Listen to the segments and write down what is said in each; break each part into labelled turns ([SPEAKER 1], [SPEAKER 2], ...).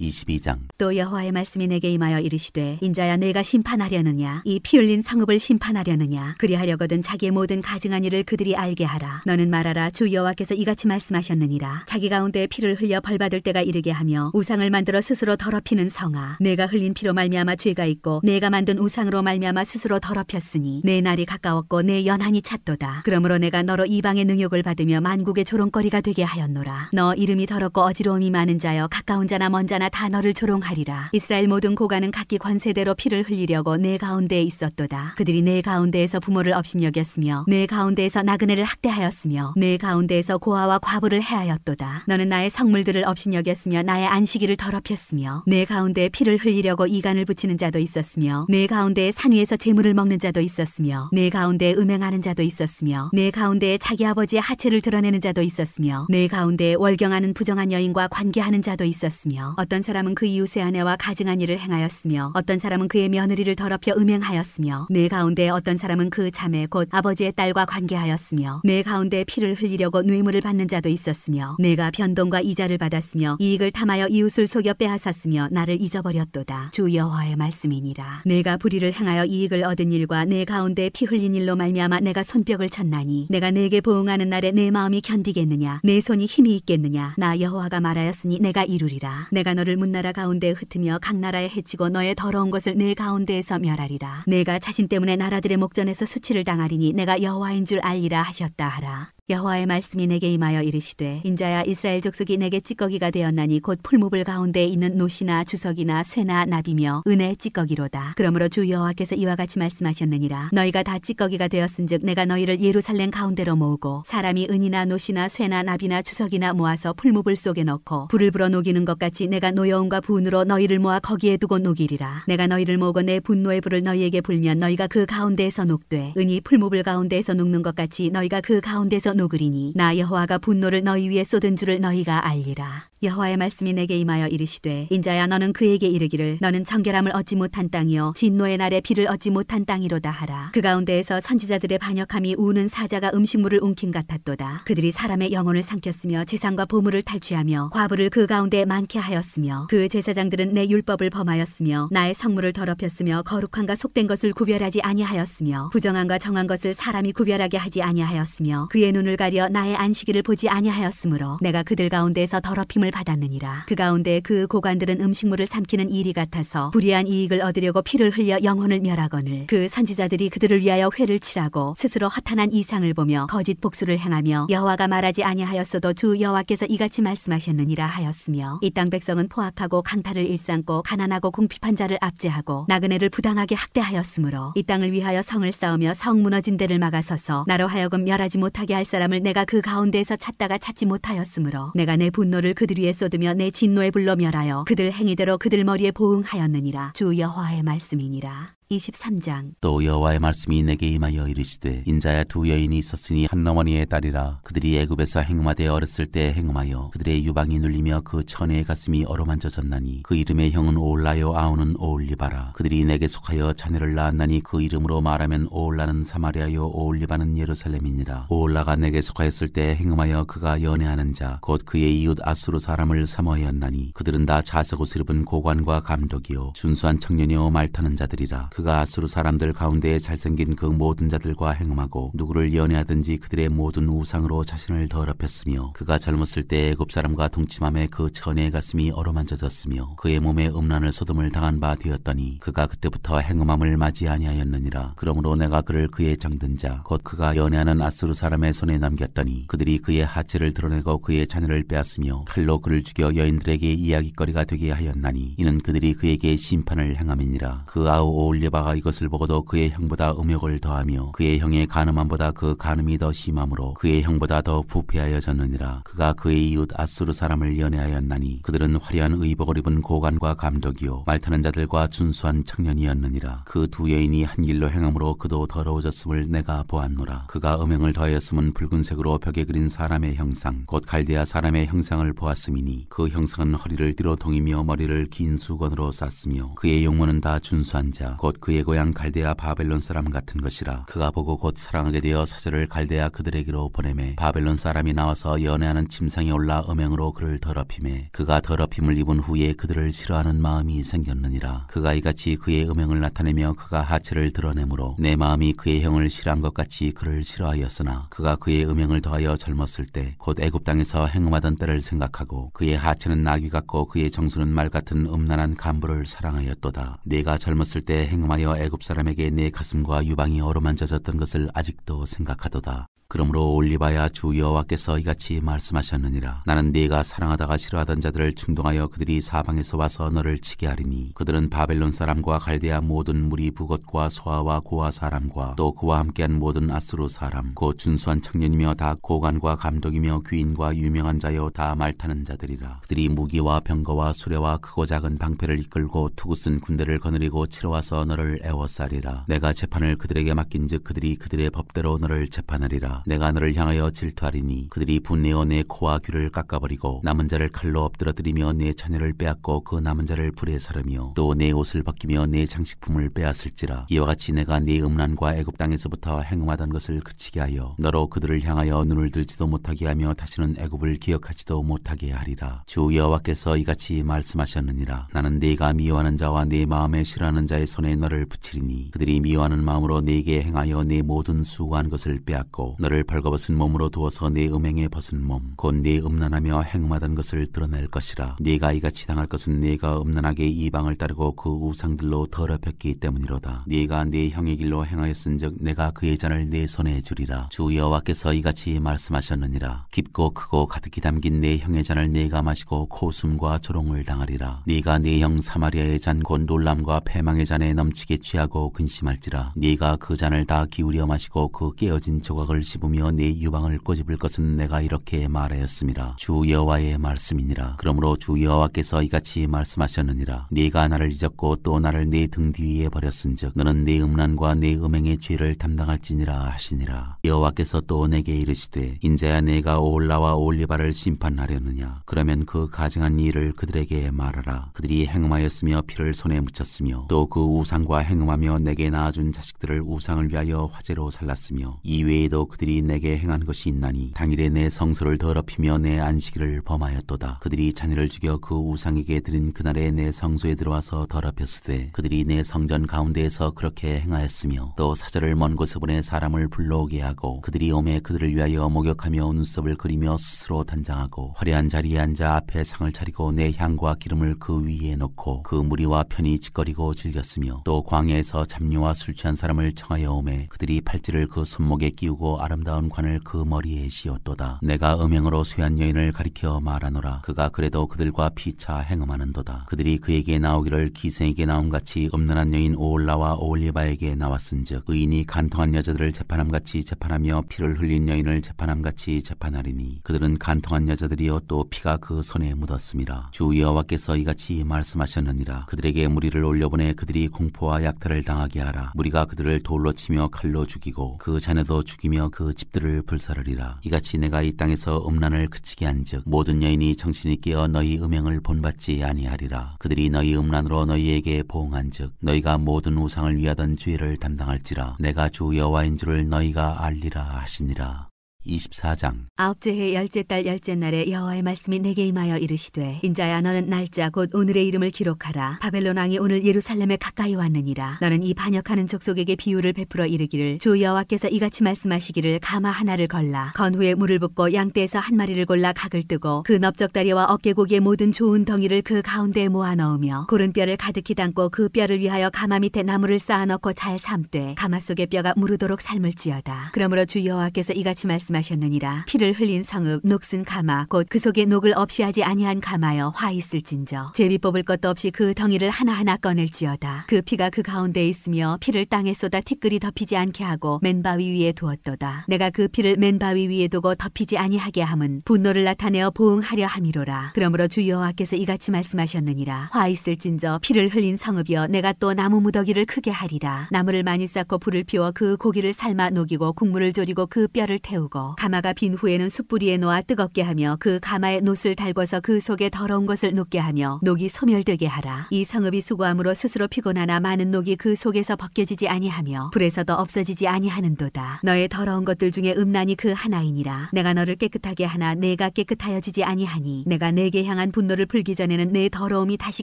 [SPEAKER 1] 22장.
[SPEAKER 2] 또 여호와의 말씀이 내게 임하여 이르시되 인자야 내가 심판하려느냐? 이 피 흘린 성읍을 심판하려느냐? 그리하려거든 자기의 모든 가증한 일을 그들이 알게 하라. 너는 말하라 주 여호와께서 이같이 말씀하셨느니라. 자기 가운데 피를 흘려 벌받을 때가 이르게 하며 우상을 만들어 스스로 더럽히는 성아. 내가 흘린 피로 말미암아 죄가 있고 내가 만든 우상으로 말미암아 스스로 더럽혔으니 내 날이 가까웠고 내 연한이 찼도다. 그러므로 내가 너로 이방의 능욕을 받으며 만국의 조롱거리가 되게 하였노라. 너 이름이 더럽고 어지러움이 많은 자여 가까운 자나 먼 자나 다 너를 조롱하리라. 이스라엘 모든 고관은 각기 권세대로 피를 흘리려고 내 가운데에 있었도다. 그들이 내 가운데에서 부모를 업신여겼으며 내 가운데에서 나그네를 학대하였으며 내 가운데에서 고아와 과부를 해하였도다. 너는 나의 성물들을 업신여겼으며 나의 안식일을 더럽혔으며 내 가운데 피를 흘리려고 이간을 붙이는 자도 있었으며 내 가운데 산 위에서 재물을 먹는 자도 있었으며 내 가운데 음행하는 자도 있었으며 내 가운데 자기 아버지의 하체를 드러내는 자도 있었으며 내 가운데 월경하는 부정한 여인과 관계하는 자도 있었으며 어떤 사람은 그 이웃의 아내와 가증한 일을 행하였으며 어떤 사람은 그의 며느리를 더럽혀 음행하였으며 내 가운데 어떤 사람은 그 자매 곧 아버지의 딸과 관계하였으며 내 가운데 피를 흘리려고 뇌물을 받는 자도 있었으며 내가 변동과 이자를 받았으며 이익을 탐하여 이웃을 속여 빼앗았으며 나를 잊어버렸도다. 주 여호와의 말씀이니라. 내가 불의를 행하여 이익을 얻은 일과 내 가운데 피 흘린 일로 말미암아 내가 손뼉을 쳤나니 내가 네게 보응하는 날에 네 마음이 견디겠느냐? 네 손이 힘이 있겠느냐? 나 여호와가 말하였으니 내가 이루리라. 내가 너를 뭇 나라 가운데 흩으며 각 나라에 헤치고 너의 더러운 것을 네 가운데에서 멸하리라. 네가 자신 때문에 나라들의 목전에서 수치를 당하리니 내가 여호와인 줄 알리라 하셨다 하라 여호와의 말씀이 내게 임하여 이르시되 인자야 이스라엘 족속이 내게 찌꺼기가 되었나니 곧 풀무불 가운데 있는 놋이나 주석이나 쇠나 납이며 은의 찌꺼기로다. 그러므로 주 여호와께서 이와 같이 말씀하셨느니라. 너희가 다 찌꺼기가 되었은즉 내가 너희를 예루살렘 가운데로 모으고 사람이 은이나 놋이나 쇠나 납이나 주석이나 모아서 풀무불 속에 넣고 불을 불어 녹이는 것 같이 내가 노여움과 분으로 너희를 모아 거기에 두고 녹이리라. 내가 너희를 모으고 내 분노의 불을 너희에게 불면 너희가 그 가운데에서 녹되 은이 풀무불 가운데에서 녹는 것 같이 너희가 그 가운데서 녹으리니 나 여호와가 분노를 너희 위에 쏟은 줄을 너희가 알리라. 여호와의 말씀이 내게 임하여 이르시되 인자야 너는 그에게 이르기를 너는 청결함을 얻지 못한 땅이요 진노의 날에 비를 얻지 못한 땅이로다 하라. 그 가운데에서 선지자들의 반역함이 우는 사자가 음식물을 움킨 같았도다. 그들이 사람의 영혼을 삼켰으며 재산과 보물을 탈취하며 과부를 그 가운데 많게 하였으며 그 제사장들은 내 율법을 범하였으며 나의 성물을 더럽혔으며 거룩한가 속된 것을 구별하지 아니하였으며 부정한가 정한 것을 사람이 구별하게 하지 아니하였으며 그의 눈을 가려 나의 안식일을 보지 아니하였으므로 내가 그들 가운데에서 더럽힘을 받았느니라. 그 가운데 그 고관들은 음식물을 삼키는 일이 같아서 불의한 이익을 얻으려고 피를 흘려 영혼을 멸하거늘 그 선지자들이 그들을 위하여 회를 치라고 스스로 허탄한 이상을 보며 거짓 복수를 행하며 여호와가 말하지 아니하였어도 주 여호와께서 이같이 말씀하셨느니라 하였으며 이 땅 백성은 포악하고 강탈을 일삼고 가난하고 궁핍한 자를 압제하고 나그네를 부당하게 학대하였으므로 이 땅을 위하여 성을 쌓으며 성 무너진 데를 막아서서 나로 하여금 멸하지 못하게 할 사람을 내가 그 가운데에서 찾다가 찾지 못하였으므로 내가 내 분노를 그들 위에 쏟으며 내 진노에 불러 멸하여 그들 행위대로 그들 머리에 보응하였느니라. 주 여호와의 말씀이니라 23장.
[SPEAKER 1] 또 여호와의 말씀이 내게 임하여 이르시되 인자야 두 여인이 있었으니 한 어머니의 딸이라. 그들이 애굽에서 행음하되 어렸을 때 행음하여 그들의 유방이 눌리며 그 처녀의 가슴이 어루만져졌나니 그 이름의 형은 오올라요 아우는 오올리바라. 그들이 내게 속하여 자녀를 낳았나니 그 이름으로 말하면 오올라는 사마리아요 오올리바는 예루살렘이니라. 오올라가 내게 속하였을 때 행음하여 그가 연애하는 자 곧 그의 이웃 아수르 사람을 사모하였나니 그들은 다 자색 옷을 입은 고관과 감독이요 준수한 청년이요 말타는 자들이라 그가 아수르 사람들 가운데 잘생긴 그 모든 자들과 행음하고 누구를 연애하든지 그들의 모든 우상으로 자신을 더럽혔으며 그가 젊었을 때 애굽 사람과 동침함에 그 처녀의 가슴이 어루만져졌으며 그의 몸에 음란을 쏟음을 당한 바 되었더니 그가 그때부터 행음함을 마지 아니하였느니라. 그러므로 내가 그를 그의 정든 자 곧 그가 연애하는 앗수르 사람의 손에 넘겼더니 그들이 그의 하체를 드러내고 그의 자녀를 빼앗으며 칼로 그를 죽여 여인들에게 이야깃거리가 되게 하였나니 이는 그들이 그에게 심판을 행함이니라. 그 아우 오홀리바가 이것을 보고도 그의 형보다 음욕을 더하며 그의 형의 간음함보다 그 간음이 더 심하므로 그의 형보다 더 부패하여졌느니라. 그가 그의 이웃 앗수르 사람을 연애하였나니 그들은 화려한 의복을 입은 고관과 감독이요 말타는 자들과 준수한 청년이었느니라. 그 두 여인이 한 길로 행함으로 그도 더러워졌음을 내가 보았노라. 그가 음행을 더하였음은 붉은색으로 벽에 그린 사람의 형상 곧 갈대아 사람의 형상을 보았음이니 그 형상은 허리를 뒤로 동이며 머리를 긴 수건으로 쌌으며 그의 용모는 다 준수한 자곧 곧 그의 고향 갈대아 바벨론 사람 같은 것이라 그가 보고 곧 사랑하게 되어 사절을 갈대아 그들에게로 보내매 바벨론 사람이 나와서 연애하는 침상에 올라 음행으로 그를 더럽힘에 그가 더럽힘을 입은 후에 그들을 싫어하는 마음이 생겼느니라 그가 이같이 그의 음행을 나타내며 그가 하체를 드러내므로 내 마음이 그의 형을 싫어한 것 같이 그를 싫어하였으나 그가 그의 음행을 더하여 젊었을 때 곧 애굽 땅에서 행음하던 때를 생각하고 그의 하체는 나귀 같고 그의 정수는 말 같은 음란한 간부를 사랑하였도다. 내가 젊었을 때 행음 하여 애굽 사람에게 내 가슴과 유방이 어루만져졌던 것을 아직도 생각하도다 그러므로 올리바야 주 여호와께서 이같이 말씀하셨느니라. 나는 네가 사랑하다가 싫어하던 자들을 충동하여 그들이 사방에서 와서 너를 치게 하리니 그들은 바벨론 사람과 갈대아 모든 무리 부것과 소아와 고아 사람과 또 그와 함께한 모든 아스루 사람 곧 준수한 청년이며 다 고관과 감독이며 귀인과 유명한 자여 다 말타는 자들이라. 그들이 무기와 병거와 수레와 크고 작은 방패를 이끌고 투구쓴 군대를 거느리고 치러 와서 너를 애워싸리라. 내가 재판을 그들에게 맡긴즉 그들이 그들의 법대로 너를 재판하리라 내가 너를 향하여 질투하리니 그들이 분내어 내 코와 귀를 깎아버리고 남은 자를 칼로 엎드러뜨리며 내 자녀를 빼앗고 그 남은 자를 불에 사르며 또 내 옷을 벗기며 내 장식품을 빼앗을지라. 이와 같이 내가 네 음란과 애굽 땅에서부터 행음하던 것을 그치게 하여 너로 그들을 향하여 눈을 들지도 못하게 하며 다시는 애굽을 기억하지도 못하게 하리라. 주 여호와께서 이같이 말씀하셨느니라. 나는 네가 미워하는 자와 네 마음에 싫어하는 자의 손에 너를 붙이리니 그들이 미워하는 마음으로 네게 행하여 네 모든 수고한 것을 빼앗고 너를 벌거벗은 몸으로 두어서 네 음행에 벗은 몸 곧 네 음란하며 행음하던 것을 드러낼 것이라. 네가 이같이 당할 것은 네가 음란하게 이방을 따르고 그 우상들로 더럽혔기 때문이로다. 네가 네 형의 길로 행하였은즉 내가 그의 잔을 네 손에 주리라. 주 여호와께서 이같이 말씀하셨느니라. 깊고 크고 가득히 담긴 내 형의 잔을 네가 마시고 코숨과 조롱을 당하리라. 네가 네 형 사마리아의 잔 곧 놀람과 패망의 잔에 넘치게 취하고 근심할지라. 네가 그 잔을 다 기울여 마시고 그 깨어진 조각을 씹 으며 내 유방을 꼬집을 것은 내가 이렇게 말하였습니다. 주 여호와의 말씀이니라. 그러므로 주 여호와께서 이같이 말씀하셨느니라. 네가 나를 잊었고 또 나를 네 등 뒤에 버렸은즉 너는 네 음란과 네 음행의 죄를 담당할지니라 하시니라. 여호와께서 또 내게 이르시되 인자야 내가 오올라와 올리바를 심판하려느냐. 그러면 그 가증한 일을 그들에게 말하라. 그들이 행음하였으며 피를 손에 묻혔으며 또 그 우상과 행음하며 내게 낳아준 자식들을 우상을 위하여 화제로 살랐으며 이 외에도 그들이 내게 행한 것이 있나니 당일에 내 성소를 더럽히며 내 안식일을 범하였도다. 그들이 자녀를 죽여 그 우상에게 드린 그날에 내 성소에 들어와서 더럽혔으되 그들이 내 성전 가운데에서 그렇게 행하였으며 또 사절을 먼 곳에 보내 사람을 불러오게 하고 그들이 오매 그들을 위하여 목욕하며 눈썹을 그리며 스스로 단장하고 화려한 자리에 앉아 앞에 상을 차리고 내 향과 기름을 그 위에 놓고 그 무리와 편히 짓거리고 즐겼으며 또 광야에서 잡녀와 술 취한 사람을 청하여 오매 그들이 팔찌를 그 손목에 끼우고 아름 다운 관을 그 머리에 씌웠도다. 내가 음행으로 쇠한 여인을 가리켜 말하노라. 그가 그래도 그들과 피차 행음하는도다. 그들이 그에게 나오기를 기생에게 나온 같이 음란한 여인 오올라와 오올리바에게 나왔은즉 의인이 간통한 여자들을 재판함 같이 재판하며 피를 흘린 여인을 재판함 같이 재판하리니 그들은 간통한 여자들이요 또 피가 그 손에 묻었음이라. 주 여호와께서 이같이 말씀하셨느니라. 그들에게 무리를 올려보내 그들이 공포와 약탈을 당하게 하라. 무리가 그들을 돌로 치며 칼로 죽이고 그 자녀도 죽이며 그 집들을 불사르리라. 이같이 내가 이 땅에서 음란을 그치게 한즉 모든 여인이 정신이 깨어 너희 음행을 본받지 아니하리라. 그들이 너희 음란으로 너희에게 보응한즉 너희가 모든 우상을 위하던 죄를 담당할지라. 내가 주 여호와인 줄을 너희가 알리라 하시니라. 24장.
[SPEAKER 2] 아홉째 해 열째 달 열째 날에 여호와의 말씀이 내게 임하여 이르시되 인자야 너는 날짜 곧 오늘의 이름을 기록하라. 바벨론 왕이 오늘 예루살렘에 가까이 왔느니라. 너는 이 반역하는 족속에게 비유를 베풀어 이르기를 주 여호와께서 이같이 말씀하시기를 가마 하나를 걸라. 건 후에 물을 붓고 양떼에서 한 마리를 골라 각을 뜨고 그 넓적다리와 어깨고기의 모든 좋은 덩이를 그 가운데에 모아 넣으며 고른 뼈를 가득히 담고 그 뼈를 위하여 가마 밑에 나무를 쌓아 넣고 잘 삶되 가마 속의 뼈가 무르도록 삶을지어다. 그러므로 주 여호와께서 이같이 말씀 하셨느니라. 피를 흘린 성읍 녹슨 가마 곧 그 속에 녹을 없이 하지 아니한 가마여 화 있을진저. 제비 뽑을 것도 없이 그 덩이를 하나하나 꺼낼지어다. 그 피가 그 가운데 있으며 피를 땅에 쏟아 티끌이 덮이지 않게 하고 맨바위 위에 두었도다. 내가 그 피를 맨바위 위에 두고 덮이지 아니하게 함은 분노를 나타내어 보응하려 함이로라. 그러므로 주 여호와께서 이같이 말씀하셨느니라. 화 있을진저 피를 흘린 성읍이여 내가 또 나무 무더기를 크게 하리라. 나무를 많이 쌓고 불을 피워 그 고기를 삶아 녹이고 국물을 졸이고 그 뼈를 태우고 가마가 빈 후에는 숯불 위에 놓아 뜨겁게 하며 그 가마에 놋을 달궈서 그 속에 더러운 것을 녹게 하며 녹이 소멸되게 하라. 이 성읍이 수고함으로 스스로 피곤하나 많은 녹이 그 속에서 벗겨지지 아니하며 불에서도 없어지지 아니하는도다. 너의 더러운 것들 중에 음란이 그 하나이니라. 내가 너를 깨끗하게 하나 네가 깨끗하여지지 아니하니 내가 네게 향한 분노를 풀기 전에는 내 더러움이 다시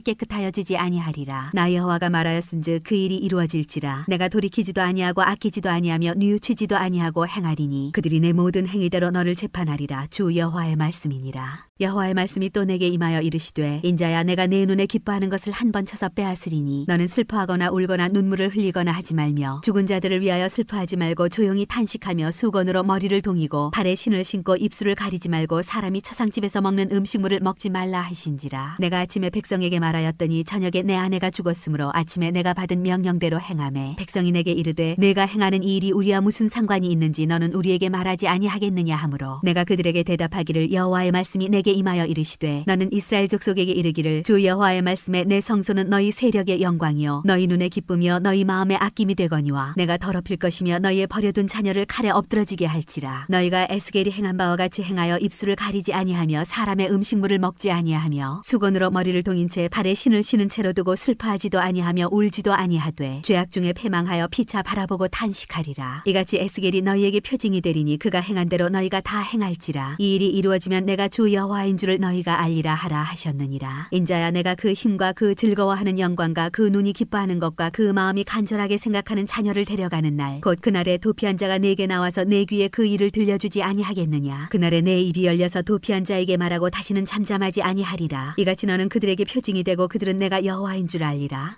[SPEAKER 2] 깨끗하여지지 아니하리라. 나 여호와가 말하였은즉 그 일이 이루어질지라. 내가 돌이키지도 아니하고 아끼지도 아니하며 뉘우치지도 아니하고 행하리니 그들이 내 모든 행위대로 너를 재판하리라. 주 여호와의 말씀이니라. 여호와의 말씀이 또 내게 임하여 이르시되 인자야 내가 내 눈에 기뻐하는 것을 한 번 쳐서 빼앗으리니 너는 슬퍼하거나 울거나 눈물을 흘리거나 하지 말며 죽은 자들을 위하여 슬퍼하지 말고 조용히 탄식하며 수건으로 머리를 동이고 발에 신을 신고 입술을 가리지 말고 사람이 처상집에서 먹는 음식물을 먹지 말라 하신지라 내가 아침에 백성에게 말하였더니 저녁에 내 아내가 죽었으므로 아침에 내가 받은 명령대로 행하매 백성이 내게 이르되 내가 행하는 이 일이 우리와 무슨 상관이 있는지 너는 우리에게 말하지 아니하겠느냐 하므로 내가 그들에게 대답하기를 여호와의 말씀이 내게 임하여 이르시되 너는 이스라엘 족속에게 이르기를 주 여호와의 말씀에 내 성소는 너희 세력의 영광이요 너희 눈에 기쁨이요 너희 마음에 아낌이 되거니와 내가 더럽힐 것이며 너희의 버려둔 자녀를 칼에 엎드러지게 할지라 너희가 에스겔이 행한 바와 같이 행하여 입술을 가리지 아니하며 사람의 음식물을 먹지 아니하며 수건으로 머리를 동인 채 발에 신을 신은 채로 두고 슬퍼하지도 아니하며 울지도 아니하되 죄악 중에 패망하여 피차 바라보고 탄식하리라. 이같이 에스겔이 너희에게 표징이 되리니 그가 행한 대로 너희가 다 행할지라. 이 일이 이루어지면 내가 주 여호와인 줄을 너희가 알리라 하라 하셨느니라. 인자야 내가 그 힘과 그 즐거워하는 영광과 그 눈이 기뻐하는 것과 그 마음이 간절하게 생각하는 자녀를 데려가는 날 곧 그날에 도피한 자가 내게 나와서 내 귀에 그 일을 들려주지 아니하겠느냐? 그날에 내 입이 열려서 도피한 자에게 말하고 다시는 잠잠하지 아니하리라. 이같이 너는 그들에게 표징이 되고 그들은 내가 여호와인 줄 알리라